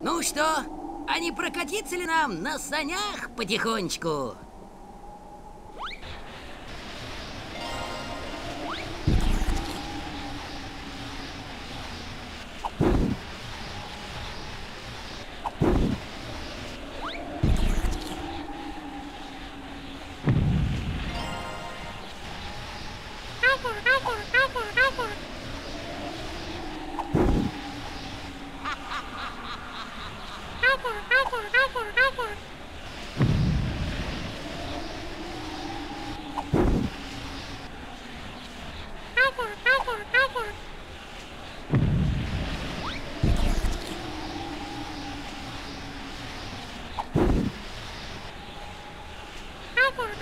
Ну что, а не прокатиться ли нам на санях потихонечку? これ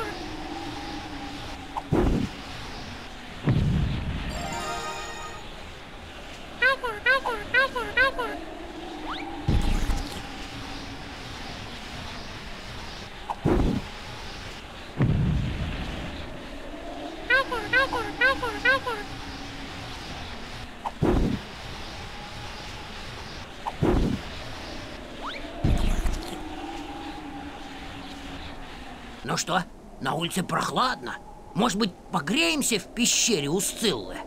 Ну что, на улице прохладно. Может быть, погреемся в пещере у Сциллы?